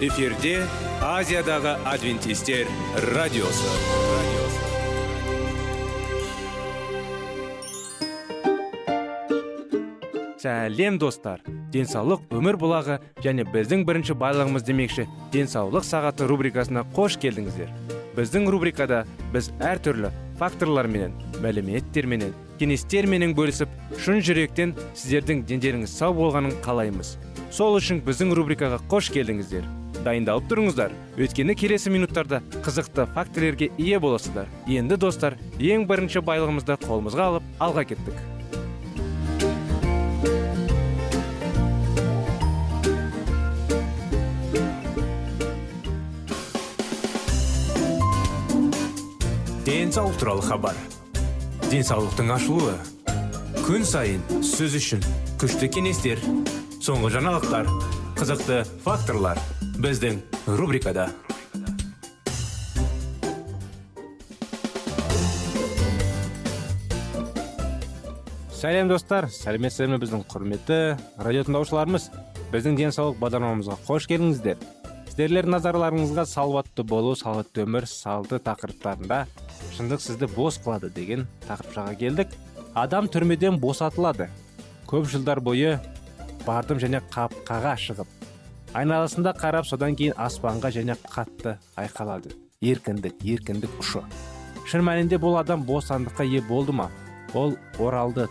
эфирде азиядағы адвентистер радиосы. Сәлем достар. Денсаулық өмір бұлағы және біздің бірінші байлығымыз демекші денсаулық сағаты рубрикасына қош келдіңіздер. Біздің рубрикада біз әртүрлі факторларменен мәліметтерменен кеңестерменен бөлісіп шын жүректен сіздердің дендеріңіз сау болғанын қалаймыз. Сол үшін біздің рубрикаға қош келдіңіздер. Дайындалып тұрыңыздар. Өйткені келесі минуттарда қызықты фактілерге ие боласыздар. Енді достар ең бірінші байлығымызды қолымызға алып алға кеттік. Денсаулық туралы хабар. Денсаулықтың ашылуы күн сайын сөз үшін күшті кеңестер соңғы жаңалықтар қызықты факторлар. Біздің рубрикада. Сәлем достар. Сәлеметсіздер ме біздің құрметті радио тыңдаушыларымыз? Біздің денсаулық бағдарламамызға қош келдіңіздер. Сіздерлер назарларыңызға салауатты болу салауатты өмір салты тақырыптарында шындық сізді бос қылады деген тақырыпшаға келдік. Адам түрмеден босатылады. Көп жылдар бойы бардым және қапқаға шығып айналасында қарап содан кейін аспанға және қатты айқалады. Еркіндік еркіндік ұшы. Шын мәнінде бұл адам бостандыққа ие болды ма? Ол оралды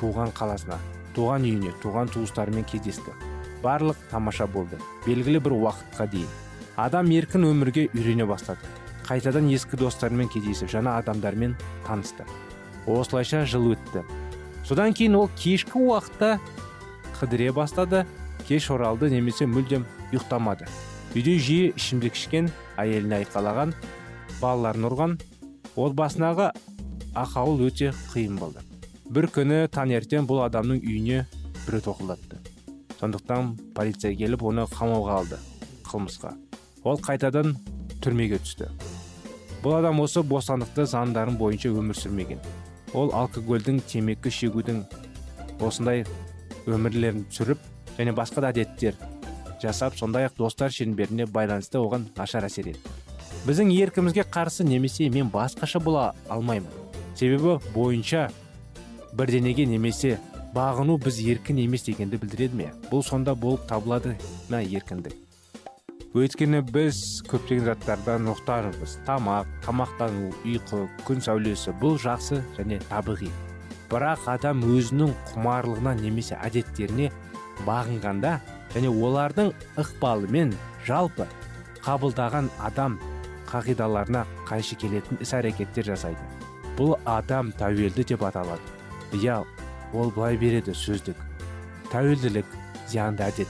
туған қаласына туған үйіне туған туыстарымен кездесті. Барлық тамаша болды белгілі бір уақытқа дейін. Адам еркін өмірге үйрене бастады. Қайтадан ескі достарымен кездесіп жаңа адамдармен танысты. Осылайша жыл өтті. Содан кейін ол кешкі уақытта қыдыре бастады. Кеш оралды немесе мүлдем ұйықтамады. Үйде жиі ішімдік ішкен әйеліне айқалаған балаларын ұрған отбасындағы ақауыл өте қиын болды. Бір күні таңертең бұл адамның үйіне біреу тоқылдатты. Сондықтан полиция келіп оны қамауға алды қылмысқа. Ол қайтадан түрмеге түсті. Бұл адам осы бостандықты заңдарын бойынша өмір сүрмеген. Ол алкогольдің темекі шегудің осындай өмірлерін түсіріп және басқа да әдеттер жасап сондай ақ достар шеңберіне байланысты оған нашар әсер етті. Біздің еркімізге қарсы немесе мен басқаша бола алмаймын. Себебі бойынша бірденеге немесе бағыну біз еркін емес дегенді білдіреді ме? Бұл сонда болып табылады ма еркіндік? Өйткені біз көптеген заттардан мұқтажбыз тамақ тамақтану ұйқы күн сәулесі бұл жақсы және табиғи. Бірақ адам өзінің құмарлығына немесе әдеттеріне бағынғанда және олардың ықпалымен жалпы қабылдаған адам қағидаларына қайшы келетін іс әрекеттер жасайды. Бұл адам тәуелді деп аталады. Иә ол былай береді сөздік. Тәуелділік зиянды әдет.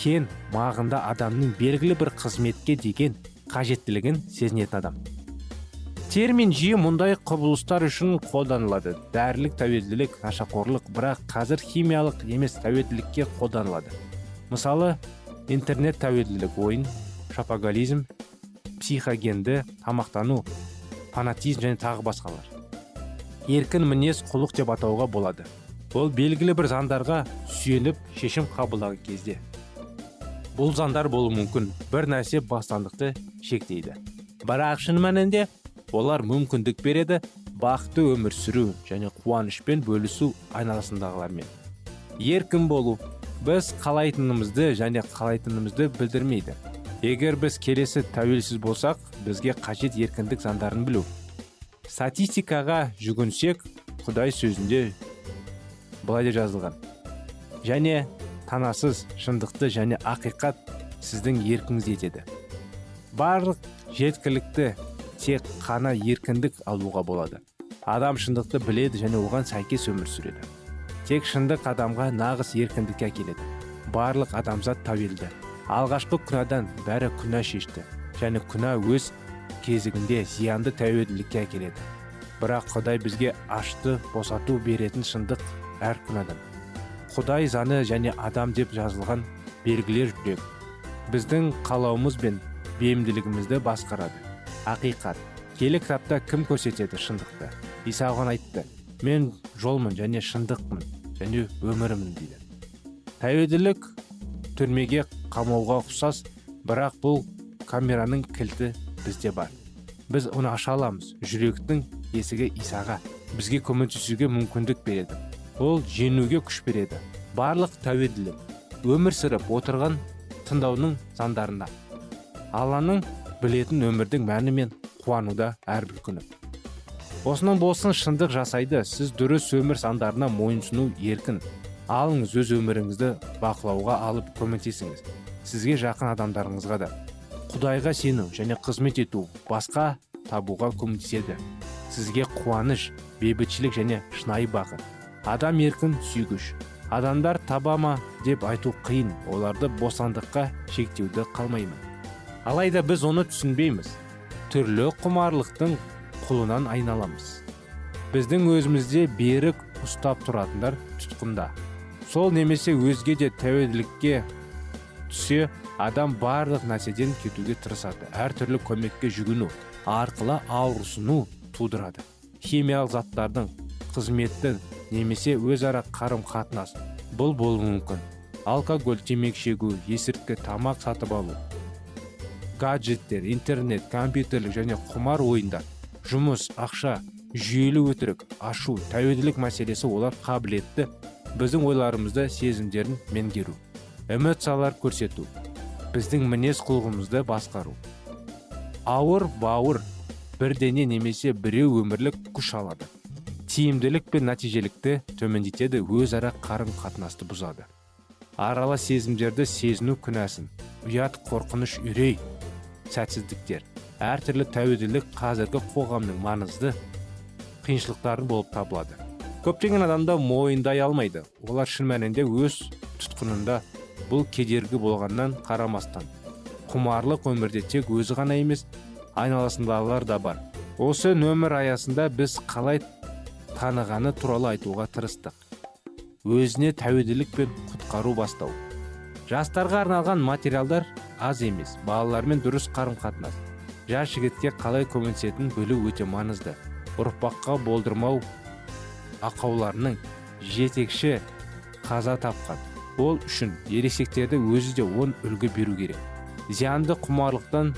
Кен мағында адамның белгілі бір қызметке деген қажеттілігін сезінетін адам. Термин жиі мұндай құбылыстар үшін қолданылады. Дәрілік тәуелділік нашақорлық бірақ қазір химиялық емес тәуелділікке қолданылады. Мысалы интернет тәуелділік ойын шапоголизм психогенді тамақтану фанатизм және тағы басқалар. Еркін мінез құлық деп атауға болады. Ол белгілі бір заңдарға сүйеніп шешім қабылдаған кезде. Бұл заңдар болуы мүмкін. Бір нәрсе бостандықты шектейді. Бірақ шын мәнінде олар мүмкіндік береді бақытты өмір сүру және қуанышпен бөлісу айналасындағылармен. Еркін болу? Біз қалайтынымызды және қалайтынымызды білдірмейді. Егер біз келесі тәуелсіз болсақ бізге қажет еркіндік заңдарын білу. Статистикаға жүгінсек құдай сөзінде былай деп жазылған. Және танасыз шындықты және ақиқат сіздің еркіңіз етеді барлық жеткілікті тек қана еркіндік алуға болады. Адам шындықты біледі және оған сәйкес өмір сүреді. Тек шындық адамға нағыз еркіндікке әкеледі. Барлық адамзат тәуелді. Алғашқы күнәдан бәрі күнә шешті және күнә өз кезігінде зиянды тәуелділікке әкеледі. Бірақ құдай бізге ашты босату беретін шындық әр күнәдан. Құдай заңы және адам деп жазылған белгілер жүрек. Біздің қалауымыз бен бейімділігімізді басқарады. Ақиқат келі кітапта кім көрсетеді шындықты иса оған айтты мен жолмын және шындықмын және өмірімін дейді тәуелділік түрмеге қамауға ұқсас бірақ бұл камераның кілті бізде бар біз оны аша аламыз жүректің есігі исаға бізге көмектесуге мүмкіндік береді ол жеңуге күш береді барлық тәуелділік өмір сүріп отырған тыңдаудың сандарында алланың білетін өмірдің мәні мен қуануда әрбір күні. Осының болсын шындық жасайды сіз дұрыс өмір сандарына мойынсыну еркін. Алыңыз өз өміріңізді бақылауға алып көмектесіңіз сізге жақын адамдарыңызға да. Құдайға сену және қызмет ету басқа табуға көмектеседі. Сізге қуаныш бейбітшілік және шынайы бақыт. Адам еркін сүйгіш. Адамдар таба ма деп айту қиын оларды бостандыққа шектеуді қалмаймын. Алайда біз оны түсінбейміз. Түрлі құмарлықтың құлынан айналамыз. Біздің өзімізде берік ұстап тұратындар тұтқында. Сол немесе өзге де тәуелділікке түссе адам барлық нәрседен кетуге тырысады. Әртүрлі көмекке жүгіну арқылы ауырсыну тудырады. Химиялық заттардың қызметті немесе өзара қарым қатынас бұл болуы мүмкін. Алкоголь темекі шегу есірткі тамақ сатып алу гаджеттер интернет компьютерлік және құмар ойындар жұмыс ақша жүйелі өтірік ашу тәуелділік мәселесі олар қабілетті. Біздің ойларымызды сезімдерін меңгеру эмоциялар көрсету біздің мінез құлқымызды басқару. Ауыр бауыр бірдене немесе біреу өмірлік күш алады. Тиімділік пен нәтижелікті төмендетеді өзара қарым қатынасты бұзады. Арала сезімдерді сезіну күнәсін. Ұят қорқыныш үрей. Сәтсіздіктер. Әртүрлі тәуелділік қазіргі қоғамның маңызды қиыншылықтары болып табылады. Көптеген адамда мойындай алмайды. Олар шын мәнінде өз тұтқынында бұл кедергі болғаннан қарамастан. Құмарлық өмірде тек өзі ғана емес айналасындағылар да бар. Осы нөмір аясында біз қалай танығаны туралы айтуға тырыстық. Өзіне тәуелділік пен құтқару бастау. Жастарға арналған материалдар аз емес балалармен дұрыс қарым қатынас жас жігітке қалай көмектесетінін білу өте маңызды. Ұрпаққа болдырмау ақауларының жетекші қаза тапқан. Ол үшін ересектерді өзі де он үлгі беру керек. Зиянды құмарлықтан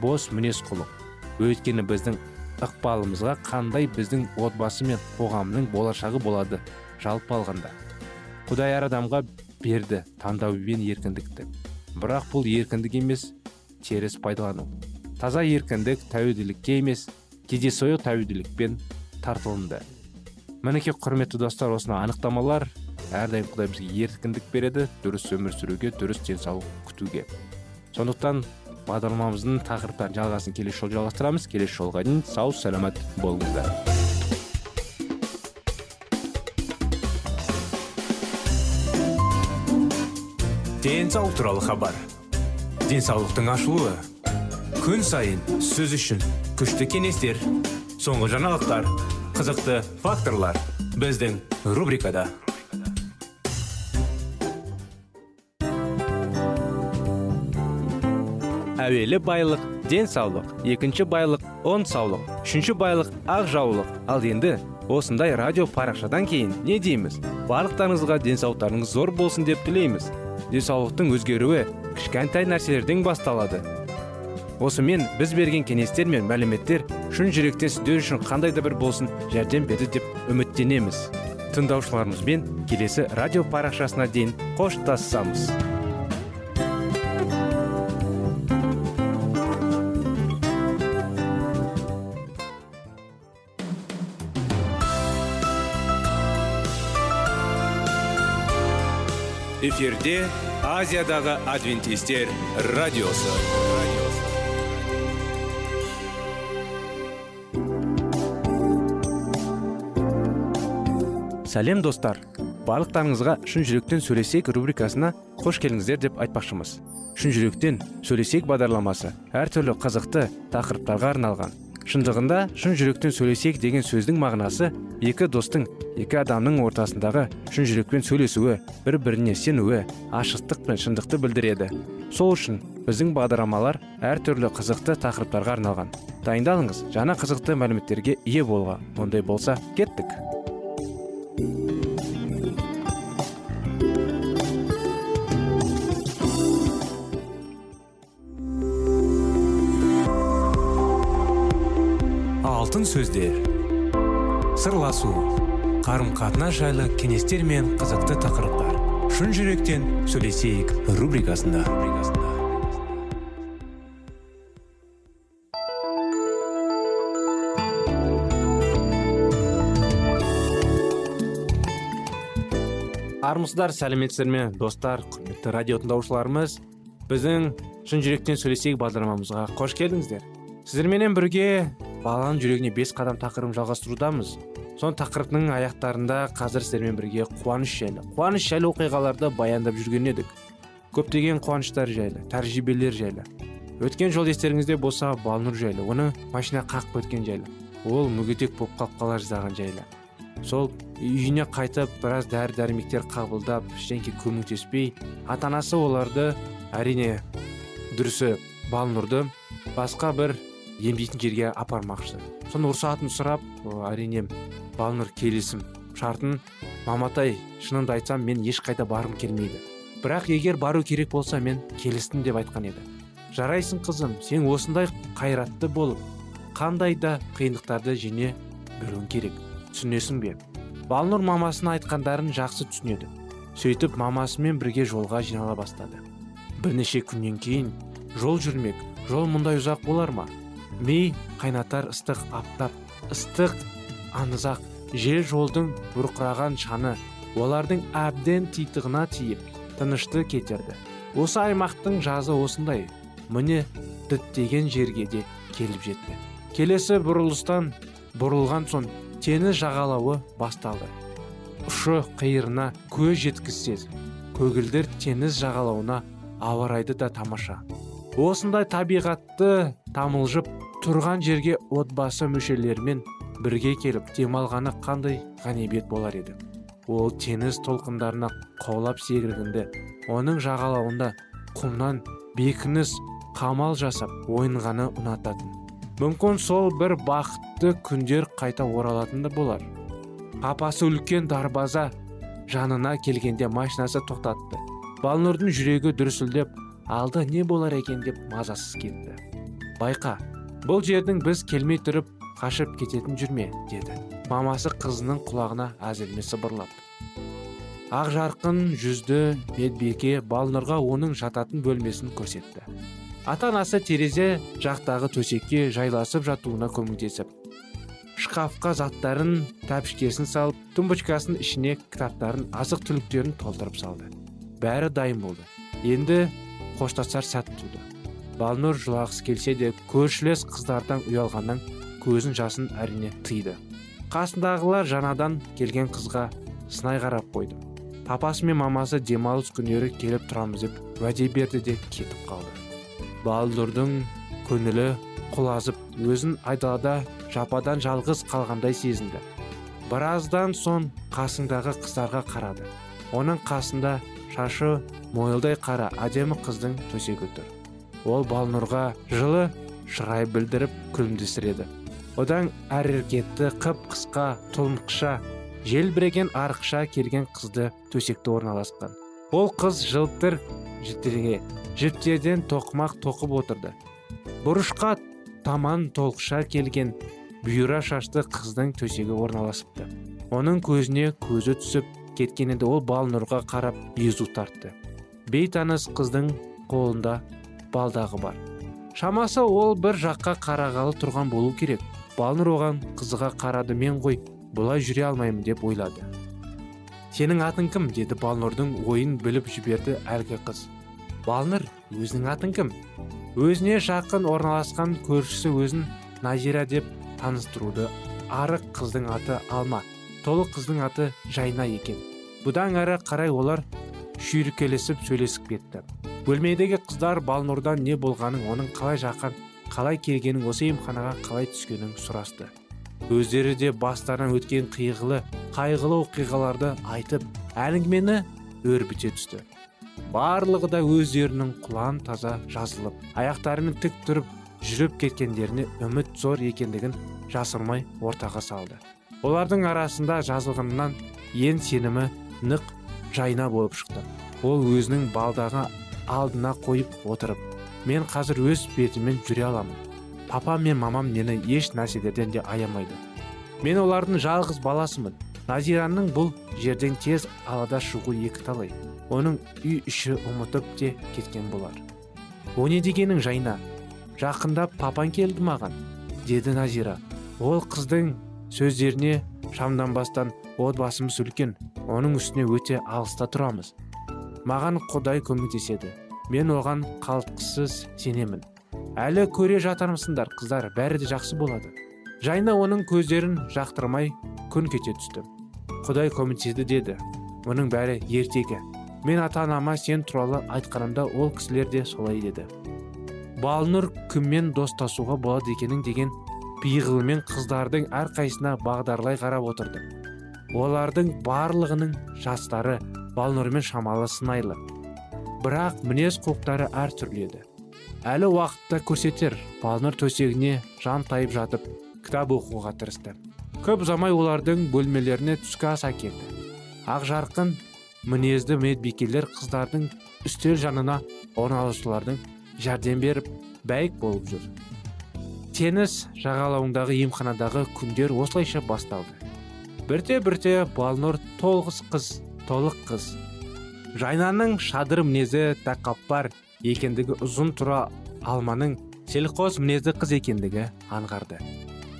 бос мінез құлық. Өйткені біздің ықпалымызға қандай біздің отбасы мен қоғамның болашағы болады жалпы алғанда. Құдай әр адамға берді таңдау мен еркіндікті. Бірақ бұл еркіндік емес теріс пайдалану. Таза еркіндік тәуелділікке емес кездейсоқ тәуелділікпен тартылымды. Мінекей құрметті достар осыны анықтамалар әрдайым құдай бізге еркіндік береді дұрыс өмір сүруге дұрыс денсаулық күтуге. Сондықтан бағдарламамыздың тақырыптарын жалғасын келесі жолы жалғастырамыз. Келесі жолға дейін сау саламат болыңыздар. Денсаулық туралы хабар. Денсаулықтың ашылуы күн сайын сөз үшін күшті кеңестер соңғы жаңалықтар қызықты факторлар біздің рубрикада. Әуелі байлық денсаулық екінші байлық он саулық үшінші байлық ақ жаулық ал енді осындай радио парақшадан кейін не дейміз? Барлықтарыңызға денсаулықтарыңыз зор болсын деп тілейміз. Денсаулықтың өзгеруі кішкентай нәрселерден басталады. Осымен біз берген кеңестер мен мәліметтер шын жүректен сіздер үшін қандай да бір болсын жәрдем берді деп үміттенеміз. Тыңдаушыларымызбен келесі радио парақшасына дейін қоштассамыз эфирде азиядағы адвентистер радиосы. Сәлем достар. Барлықтарыңызға шын жүректен сөйлесейік рубрикасына қош келдіңіздер деп айтпақшымыз. Шын жүректен сөйлесейік бағдарламасы әртүрлі қызықты тақырыптарға арналған. Шындығында шын жүректен сөйлесейік деген сөздің мағынасы екі достың екі адамның ортасындағы шын жүрекпен сөйлесуі бір біріне сенуі ашықтық пен шындықты білдіреді. Сол үшін біздің бағдарламалар әртүрлі қызықты тақырыптарға арналған. Дайындалыңыз жаңа қызықты мәліметтерге ие болға ондай болса кеттік. Алтын сөздер. Сырласу қарым қатынас жайлы кеңестер мен қызықты тақырыптар. Шын жүректен сөйлесейік рубрикасында. Армысыздар сәлеметсіздер ме? Достар құрметті радио тыңдаушыларымыз біздің шын жүректен сөйлесейік бағдарламамызға қош келдіңіздер. Сіздерменен бірге баланың жүрегіне бес қадам тақырыбын жалғастырудамыз. Сол тақырыптың аяқтарында қазір сіздермен бірге қуаныш жайлы қуаныш жайлы оқиғаларды баяндап жүрген едік. Көптеген қуаныштар жайлы тәжірибелер жайлы. Өткен жол естеріңізде болса балнұр жайлы оны машина қағып өткен жайлы. Ол мүгедек болып қалып қала жаздаған жайлы. Сол үйіне қайтып біраз дәрі дәрмектер қабылдап ештеңке көмектеспей ата анасы оларды әрине дұрысы балнұрды басқа бір емдейтін жерге апармақшы. Соны рұқсатын сұрап әрине балнұр келісім шартын маматай шынымды айтсам мен ешқайда барғым келмейді. Бірақ егер бару керек болса мен келістім деп айтқан еді. Жарайсың қызым сен осындай қайратты болып қандай да қиындықтарды жеңе білуің керек. Түсінесің бе? Балнұр мамасына айтқандарын жақсы түсінеді. Сөйтіп мамасымен бірге жолға жинала бастады. Бірнеше күннен кейін жол жүрмек жол мұндай ұзақ болар ма? Ми қайнатар ыстық аптап ыстық аңызақ жел жолдың бұрқыраған шаны олардың әбден титығына тиіп тынышты кетерді. Осы аймақтың жазы осындай. Міне діттеген жерге де келіп жетті. Келесі бұрылыстан бұрылған соң теңіз жағалауы басталды. Ұшы қиырына көз жеткізсез көгілдір теңіз жағалауына ауа да тамаша. Осындай табиғатты тамылжып тұрған жерге отбасы мүшелерімен бірге келіп демалғаны қандай ғанибет болар еді? Ол теңіз толқындарына қаулап секіргенде оның жағалауында құмнан бекініс қамал жасап ойынғаны ұнататын. Мүмкін сол бір бақытты күндер қайта оралатын да болар. Папасы үлкен дарбаза жанына келгенде машинасы тоқтатты. Балнұрдың жүрегі дүрсілдеп алды не болар екен? деп мазасыз кетті. Байқа бұл жердің біз келмей тұрып қашып кететін жүрме деді. Мамасы қызының құлағына әзілмен сыбырлап. Ақ жарқын жүзді медбике балнұрға оның жататын бөлмесін көрсетті. Ата анасы терезе жақтағы төсекке жайласып жатуына көмектесіп шкафқа заттарын тәпішкесін салып тумбочкасының ішіне кітаптарын азық түліктерін толтырып салды. Бәрі дайын болды. Енді қоштасар сәт туды. Балнұр жылағысы келсе де көршілес қыздардан ұялғаннан көзін жасын әрине тыйды. Қасындағылар жаңадан келген қызға сынай қарап қойды. Папасы мен мамасы демалыс күндері келіп тұрамыз деп уәде берді де кетіп қалды. Балдұрдың көңілі құлазып өзін айдалада жападан жалғыз қалғандай сезінді. Біраздан соң қасындағы қыздарға қарады. Оның қасында шашы мойылдай қара әдемі қыздың төсегі тұр. Ол балнұрға жылы шырай білдіріп күлімдестіреді. Одан әрекетті қып қысқа тұлымқыша желбіреген арықша келген қызды төсекті орналасқан. Ол қыз жылтыр жітірге жіптерден тоқымақ тоқып отырды. Бұрышқа таман толықша келген бұйра шашты қыздың төсегі орналасыпты. Оның көзіне көзі түсіп кеткен еді ол балнұрға қарап езу тартты. Бейтаныс қыздың қолында балдағы бар. Шамасы ол бір жаққа қарағалы тұрған болу керек. Балнұр оған қызыға қарады мен ғой бұлай жүре алмаймын деп ойлады. Сенің атың кім? деді балнұрдың ойын біліп жіберді әлгі қыз. Балнұр өзінің атың кім? Өзіне жақын орналасқан көршісі өзін назира деп таныстыруды арық қыздың аты алма. Толық қыздың аты жайна екен. Бұдан әрі қарай олар шүйіркелесіп сөйлесіп кетті. Бөлмедегі қыздар балнұрдан не болғанын оның қалай жақын қалай келгенін осы емханаға қалай түскенін сұрасты. Өздері де бастарынан өткен қиғылы қайғылы оқиғаларды айтып әңгімені өрбіте түсті. Барлығы да өздерінің құлан таза жазылып аяқтарымен тік тұрып жүріп кеткендеріне үміт зор екендігін жасырмай ортаға салды. Олардың арасында жазылғаннан ен сенімі нық жайна болып шықты. Ол өзінің балдағы алдына қойып отырып мен қазір өз бетімен жүре аламын. Папам мен мамам мені еш нәрселерден де аямайды. Мен олардың жалғыз баласымын. Назираның бұл жерден тез алада шығу екі талай оның үй іші ұмытып те кеткен болар. О не дегенің жайна? Жақындап папаң келді маған деді назира. Ол қыздың сөздеріне шамданбастан отбасымыз үлкен оның үстіне өте алыста тұрамыз. Маған құдай көмектеседі. Мен оған қалтқысыз сенемін. Әлі көре жатармысыңдар қыздар бәрі де жақсы болады. Жайна оның көздерін жақтырмай күн кете түсті. Құдай көмектеседі деді. Мұның бәрі ертегі. Мен ата анама сен туралы айтқанымда ол кісілер де солай деді. Балнұр кіммен достасуға болады екенін деген пиғылмен қыздардың әрқайсына бағдарлай қарап отырды. Олардың барлығының жастары балнұрмен шамалы сынайлы. Бірақ мінез құлықтары әртүрлі еді. Әлі уақытта көрсетер балнұр төсегіне жан тайып жатып кітап оқуға тырысты. Көп ұзамай олардың бөлмелеріне түскі ас әкелді. Ақ жарқын мінезді медбикелер қыздардың үстел жанына орналасушылардың жәрдем беріп бәйік болып жүр. Теңіз жағалауындағы емханадағы күндер осылайша басталды. Бірте бірте балнұр толғыз қыз толық қыз. Жайнаның шадыр мінезі тәкаппар екендігі ұзын тұра алманың селқос мінезді қыз екендігі аңғарды.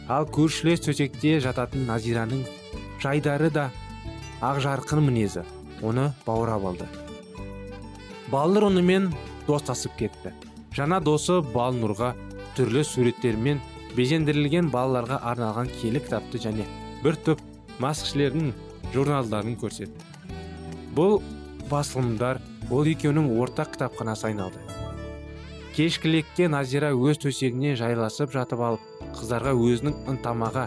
Ал көршілес төсекте жататын назираның жайдары да ақ жарқын мінезі оны баурап алды. Балнұр онымен достасып кетті. Жаңа досы балнұрға түрлі суреттермен безендірілген балаларға арналған киелі кітапты және бір топ кішілердің журналдарын көрсетті. Бұл басылымдар ол екеуінің ортақ кітапханасы айналды. Кешкілікке назира өз төсегіне жайласып жатып алып қыздарға өзінің ынтамаға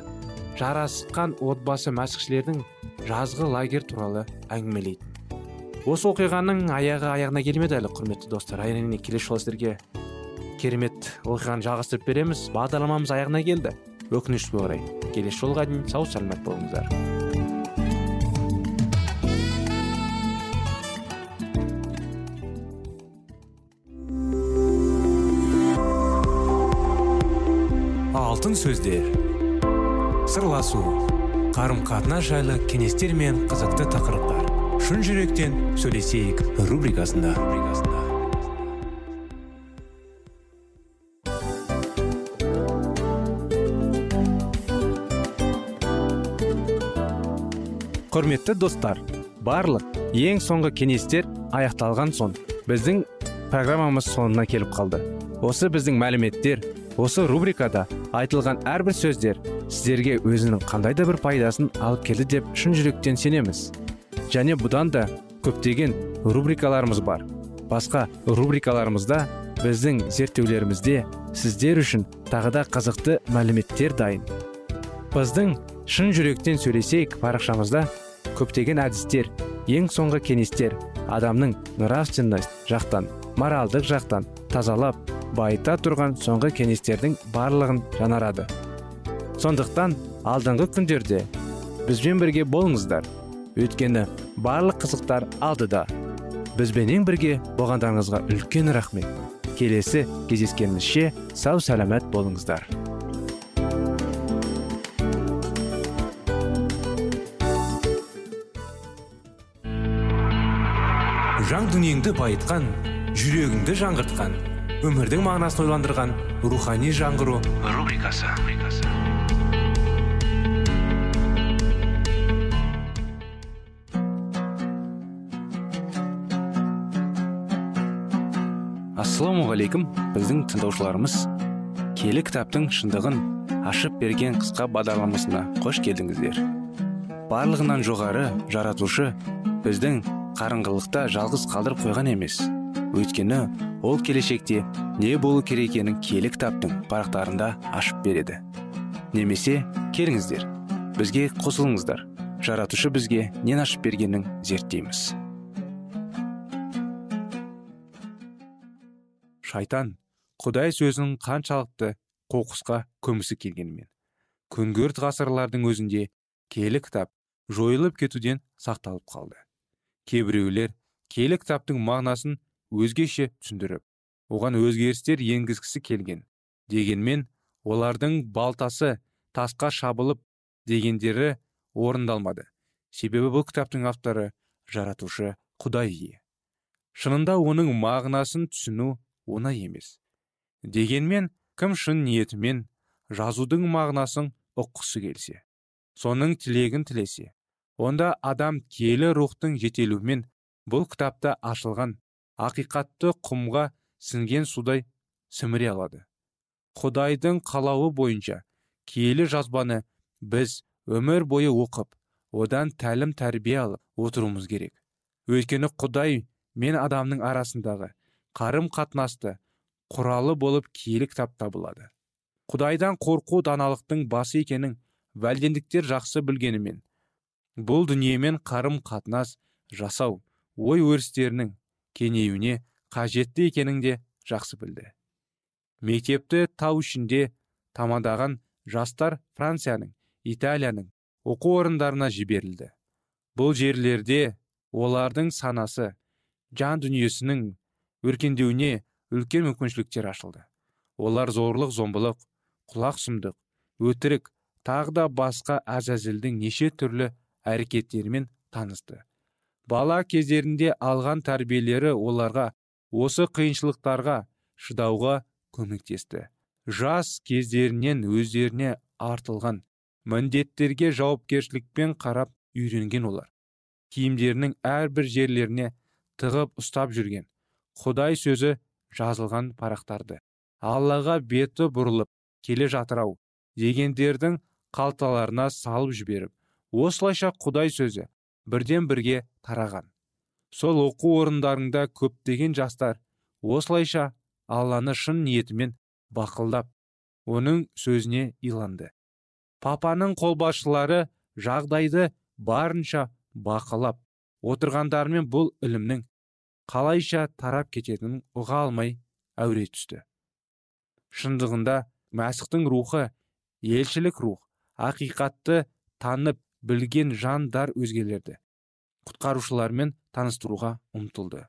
жарасқан отбасы мәсіхшілердің жазғы лагерь туралы әңгімелейтін. Осы оқиғаның аяғы аяғына келмеді әлі құрметті достар. Әрине келесі жолы сіздерге керемет оқиғаны жалғастырып береміз. Бағдарламамыз аяғына келді. Өкінішке орай келесі жолға дейін сау сәлемет болыңыздар. Алтын сөздер. Сырласу. Қарым қатынас жайлы кеңестер мен қызықты тақырыптар. Шын жүректен сөйлесейік рубрикасында. Құрметті достар барлық ең соңғы кеңестер аяқталған соң біздің программамыз соңына келіп қалды. Осы біздің мәліметтер осы рубрикада айтылған әрбір сөздер сіздерге өзінің қандай да бір пайдасын алып келді деп шын жүректен сенеміз. Және бұдан да көптеген рубрикаларымыз бар. Басқа рубрикаларымызда біздің зерттеулерімізде сіздер үшін тағы да қызықты мәліметтер дайын. Біздің шын жүректен сөйлесейік парақшамызда көптеген әдістер ең соңғы кеңестер адамның нравственность жақтан моральдық жақтан тазалап байыта тұрған соңғы кеңестердің барлығын жанарады. сондықтан алдыңғы күндерде бізбен бірге болыңыздар. Өйткені барлық қызықтар алдыда. Бізбенен бірге болғандарыңызға үлкен рахмет. Келесі кездескенімізше сау сәлемет болыңыздар. Жан дүниеңді байытқан жүрегіңді жаңғыртқан өмірдің мағынасын ойландырған рухани жаңғыру рубрикасы. Ассалаумағалейкум. Біздің тыңдаушыларымыз келі кітаптың шындығын ашып берген қысқа бағдарламасына қош келдіңіздер. Барлығынан жоғары жаратушы біздің қарыңғылықта жалғыз қалдырып қойған емес. Өйткені ол келешекте не болу керек екенін киелі кітаптың парақтарында ашып береді. Немесе келіңіздер бізге қосылыңыздар. Жаратушы бізге нен ашып бергенін зерттейміз. Шайтан құдай сөзінің қаншалықты қоқысқа көмісі келгенімен күнгөрт ғасырлардың өзінде киелі кітап жойылып кетуден сақталып қалды. Кейбіреулер киелі кітаптың мағынасын өзгеше түсіндіріп оған өзгерістер енгізгісі келген. Дегенмен олардың балтасы тасқа шабылып дегендері орындалмады. Себебі бұл кітаптың авторы жаратушы құдай ие. Шынында оның мағынасын түсіну оңай емес. Дегенмен кім шын ниетімен жазудың мағынасын ұққысы келсе соның тілегін тілесе онда адам киелі рухтың жетелуімен бұл кітапта ашылған ақиқатты құмға сіңген судай сіміре алады. Құдайдың қалауы бойынша киелі жазбаны біз өмір бойы оқып одан тәлім тәрбие алып отыруымыз керек. Өйткені құдай мен адамның арасындағы қарым қатынасты құралы болып киелі кітап табылады. Құдайдан қорқу даналықтың басы екенін вәлдендіктер жақсы білгенімен бұл дүниемен қарым қатынас жасау ой өрістерінің кеңеюіне қажетті екенін де жақсы білді. Мектепті тау ішінде тамадаған жастар францияның италияның оқу орындарына жіберілді. Бұл жерлерде олардың санасы жан дүниесінің өркендеуіне үлкен мүмкіншіліктер ашылды. Олар зорлық зомбылық құлақ сұмдық өтірік тағы да басқа әзәзілдің неше түрлі әрекеттерімен танысты. Бала кездерінде алған тәрбиелері оларға осы қиыншылықтарға шыдауға көмектесті. Жас кездерінен өздеріне артылған міндеттерге жауапкершілікпен қарап үйренген олар. Киімдерінің әрбір жерлеріне тығып ұстап жүрген құдай сөзі жазылған парақтарды аллаға беті бұрылып келе жатыр дегендердің қалталарына салып жіберіп осылайша құдай сөзі бірден бірге тараған. Сол оқу орындарында көптеген жастар осылайша алланы шын ниетімен бақылдап оның сөзіне иланды. Папаның қолбасшылары жағдайды барынша бақылап отырғандарымен бұл ілімнің қалайша тарап кететінін ұға алмай әуре түсті. Шындығында мәсіхтің рухы елшілік рух ақиқатты танып білген жандар өзгелерді құтқарушылармен таныстыруға ұмтылды.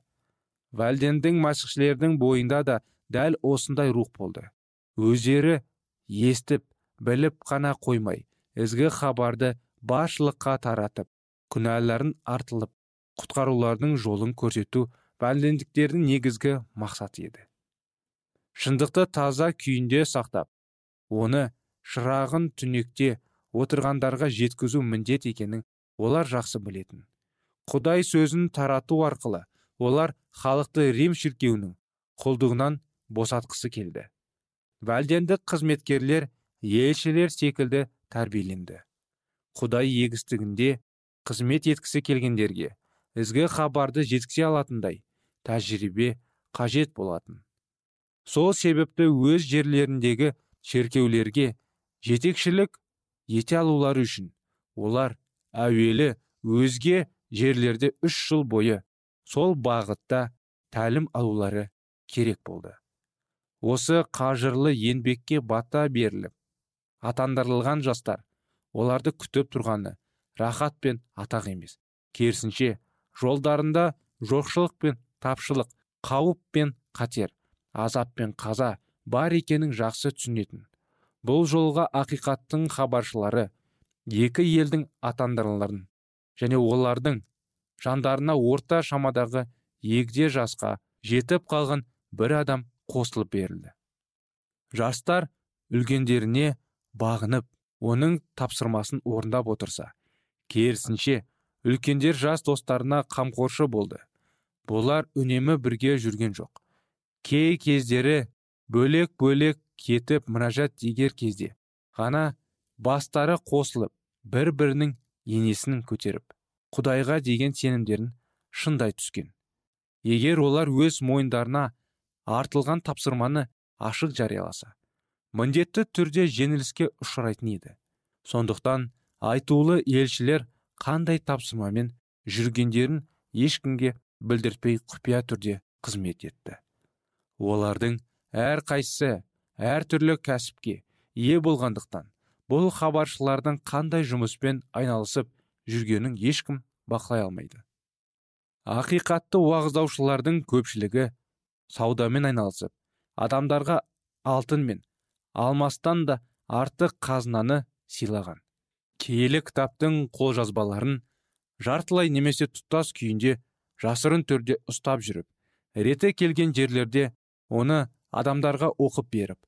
Вәлдендің мәсіхшілердің бойында да дәл осындай рух болды. Өздері естіп біліп қана қоймай ізгі хабарды баршылыққа таратып күнәларын артылып құтқарулардың жолын көрсету бәлдендіктердің негізгі мақсаты еді. Шындықты таза күйінде сақтап оны шырағын түнекте отырғандарға жеткізу міндет екенін олар жақсы білетін. Құдай сөзін тарату арқылы олар халықты рим шіркеуінің құлдығынан босатқысы келді. Вәлдендік қызметкерлер елшілер секілді тәрбиеленді. Құдай егістігінде қызмет еткісі келгендерге ізгі хабарды жеткізе алатындай тәжірибе қажет болатын. Сол себепті өз жерлеріндегі шеркеулерге жетекшілік ете алулары үшін. Олар әуелі өзге жерлерде үш жыл бойы сол бағытта тәлім алулары керек болды. Осы қажырлы еңбекке бата беріліп атандырылған жастар оларды күтіп тұрғаны рахат пен атақ емес. Керісінше жолдарында жоқшылық пен тапшылық қауіп пен қатер азап пен қаза бар екенін жақсы түсінетін. Бұл жолға ақиқаттың хабаршылары екі елдің атандырыларын және олардың жандарына орта шамадағы егде жасқа жетіп қалған бір адам қосылып берілді. Жастар үлгендеріне бағынып оның тапсырмасын орындап отырса керісінше үлкендер жас достарына қамқоршы болды. Бұлар үнемі бірге жүрген жоқ. Кей кездері бөлек бөлек кетіп мұнажат дегер кезде ғана бастары қосылып бір бірінің енесін көтеріп құдайға деген сенімдерін шындай түскен. Егер олар өз мойындарына артылған тапсырманы ашық жарияласа міндетті түрде жеңіліске ұшырайтын еді. Сондықтан айтулы елшілер қандай тапсырмамен жүргендерін ешкімге білдіртпей құпия түрде қызмет етті. Олардың әр қайсысы әр түрлі кәсіпке ие болғандықтан бұл хабаршылардың қандай жұмыспен айналысып жүргенін ешкім бақылай алмайды. Ақиқатты уағыздаушылардың көпшілігі саудамен айналысып адамдарға алтын мен алмастан да артық қазынаны сыйлаған. Киелі кітаптың қолжазбаларын жартылай немесе тұтас күйінде жасырын түрде ұстап жүріп реті келген жерлерде оны адамдарға оқып беріп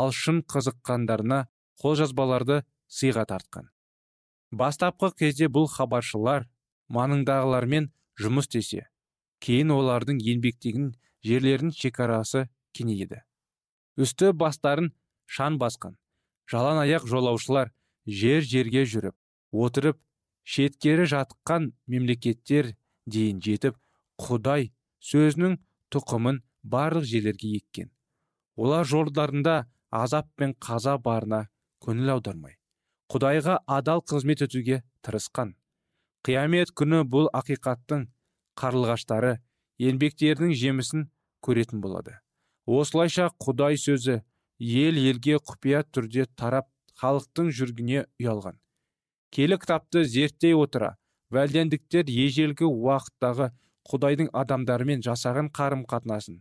ал шын қызыққандарына қолжазбаларды сыйға тартқан. Бастапқы кезде бұл хабаршылар маңындағылармен жұмыс істесе кейін олардың еңбектеген жерлерінің шекарасы кеңейді. Үсті бастарын шан басқан жалаң аяқ жолаушылар жер жерге жүріп отырып шеткері жатқан мемлекеттер дейін жетіп құдай сөзінің тұқымын барлық жерлерге еккен. Олар жолдарында азап пен қаза барына көңіл аудармай құдайға адал қызмет етуге тырысқан. Қиямет күні бұл ақиқаттың қарлығаштары еңбектерінің жемісін көретін болады. Осылайша құдай сөзі ел елге құпия түрде тарап халықтың жүргіне ұялған. Келі кітапты зерттей отыра вәлдендіктер ежелгі уақыттағы құдайдың адамдарымен жасаған қарым қатынасын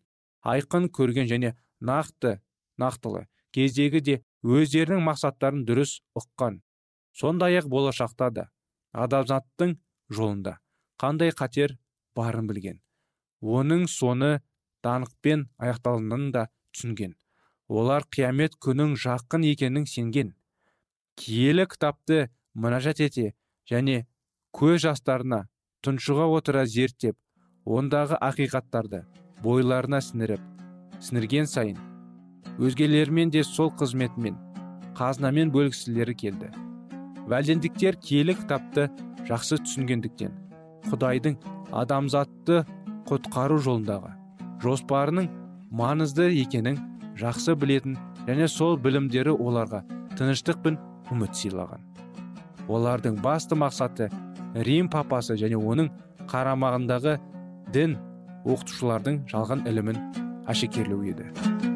айқын көрген және нақты нақтылы. Кездегі де өздерінің мақсаттарын дұрыс ұққан. Сондай ақ болашақта да адамзаттың жолында қандай қатер барын білген. Оның соны даңқпен аяқталатынын да түсінген. Олар қиямет күнің жақын екенін сенген. Киелі кітапты мұнажат ете және көз жастарына тұншыға отыра зерттеп ондағы ақиқаттарды бойларына сіңіріп сіңірген сайын өзгелермен де сол қызметімен қазынамен бөлгісілері келді. Вәлдендіктер киелі кітапты жақсы түсінгендіктен құдайдың адамзатты құтқару жолындағы жоспарының маңызды екенін жақсы білетін және сол білімдері оларға тыныштық пен үміт сыйлаған. Олардың басты мақсаты рим папасы және оның қарамағындағы дін оқытушылардың жалған ілімін әшекерлеу еді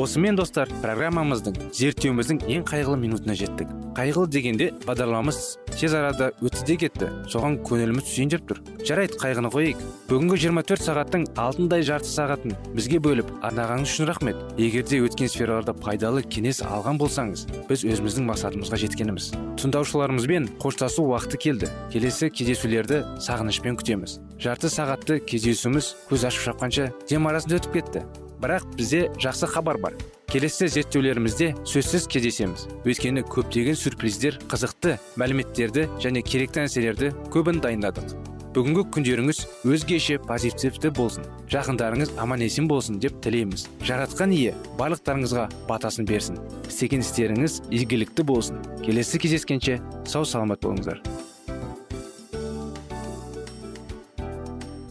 осымен достар программамыздың зерттеуіміздің ең қайғылы минутына жеттік. Қайғылы дегенде бағдарламамыз тез арада өтті де кетті. Соған көңіліміз түсейін деп тұр. Жарайды қайғыны қояйық бүгінгі 24 сағаттың алтындай жарты сағатын бізге бөліп арнағаныңыз үшін рахмет. Егер де өткен сфераларда пайдалы кеңес алған болсаңыз біз өзіміздің мақсатымызға жеткеніміз. Тыңдаушыларымызбен қоштасу уақыты келді. Келесі кездесулерді сағынышпен күтеміз. Жарты сағатты кездесуіміз көз ашып шапқанша дем арасында өтіп кетті. Бірақ бізде жақсы хабар бар. Келесі зерттеулерімізде сөзсіз кездесеміз. Өйткені көптеген сюрприздер қызықты мәліметтерді және керекті нәрселерді көбін дайындадық. Бүгінгі күндеріңіз өзгеше позитивті болсын. Жақындарыңыз аман есен болсын деп тілейміз. Жаратқан ие барлықтарыңызға батасын берсін. Істеген істеріңіз игілікті болсын. Келесі кездескенше сау саламат болыңыздар.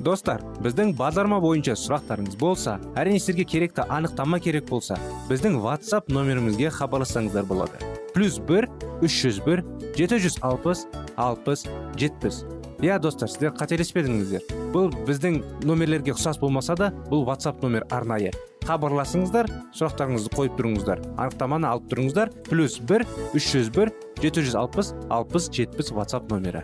Достар біздің базарма бойынша сұрақтарыңыз болса әрине сіздерге керекті анықтама керек болса біздің whatsapp нөмірімізге хабарлассаңыздар болады. Плюс бір үш жүз бір жеті жүз алпыс алпыс жетпіс. Иә достар сіздер қателеспедіңіздер бұл біздің номерлерге ұқсас болмаса да бұл whatsapp номер арнайы. Хабарласыңыздар сұрақтарыңызды қойып тұрыңыздар анықтаманы алып тұрыңыздар. Плюс бір үш жүз бір жеті жүз алпыс алпыс жетпіс whatsapp номері